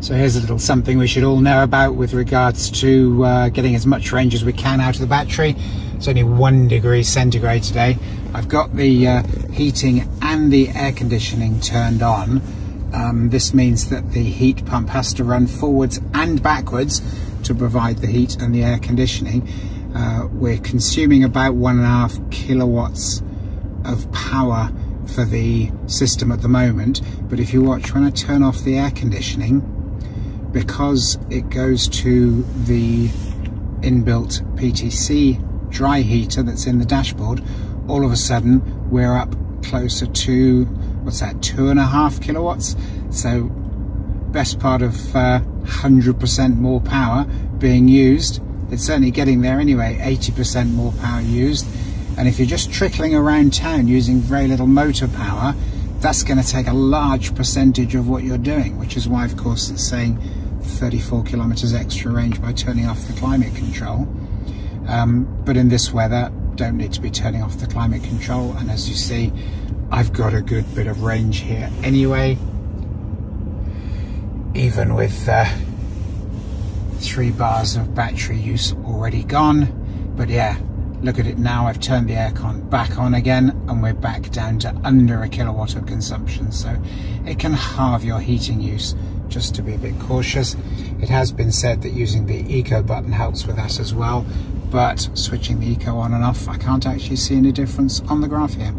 So here's a little something we should all know about with regards to uh, getting as much range as we can out of the battery. It's only one degree centigrade today. I've got the uh, heating and the air conditioning turned on. Um, this means that the heat pump has to run forwards and backwards to provide the heat and the air conditioning. Uh, we're consuming about one and a half kilowatts of power for the system at the moment but if you watch when I turn off the air conditioning because it goes to the inbuilt PTC dry heater that's in the dashboard all of a sudden we're up closer to what's that two and a half kilowatts? So best part of 100% uh, more power being used. It's certainly getting there anyway 80% more power used. And if you're just trickling around town using very little motor power that's going to take a large percentage of what you're doing which is why of course it's saying 34 kilometers extra range by turning off the climate control. Um, but in this weather don't need to be turning off the climate control. And as you see I've got a good bit of range here anyway. Even with uh, three bars of battery use already gone. But yeah look at it now I've turned the aircon back on again and we're back down to under a kilowatt of consumption. So it can halve your heating use just to be a bit cautious. It has been said that using the eco button helps with that as well but switching the eco on and off I can't actually see any difference on the graph here